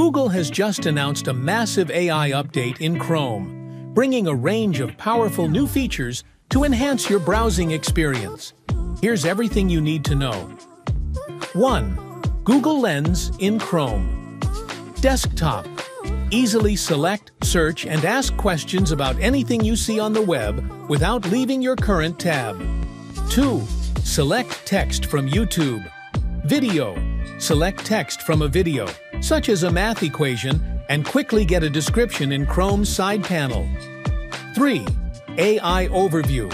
Google has just announced a massive AI update in Chrome, bringing a range of powerful new features to enhance your browsing experience. Here's everything you need to know. 1. Google Lens in Chrome. Desktop. Easily select, search, and ask questions about anything you see on the web without leaving your current tab. 2. Select text from YouTube. Video. Select text from a video, such as a math equation, and quickly get a description in Chrome's side panel. 3. AI Overview.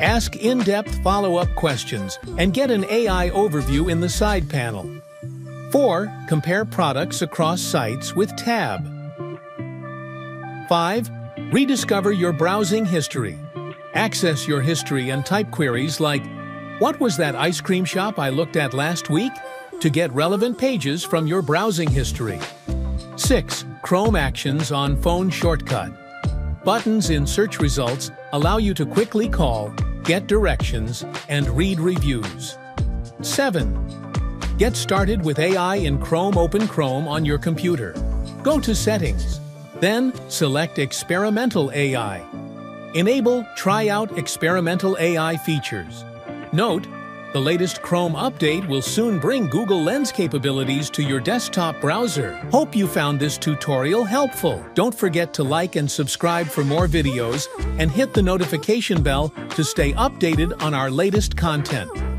Ask in-depth follow-up questions and get an AI overview in the side panel. 4. Compare products across sites with Tab. 5. Rediscover your browsing history. Access your history and type queries like, What was that ice cream shop I looked at last week? To get relevant pages from your browsing history. 6. Chrome Actions on Phone Shortcut. Buttons in search results allow you to quickly call, get directions, and read reviews. 7. Get started with AI in Chrome Open Chrome on your computer. Go to Settings. Then select Experimental AI. Enable Try Out Experimental AI features. Note, the latest Chrome update will soon bring Google Lens capabilities to your desktop browser. Hope you found this tutorial helpful. Don't forget to like and subscribe for more videos and hit the notification bell to stay updated on our latest content.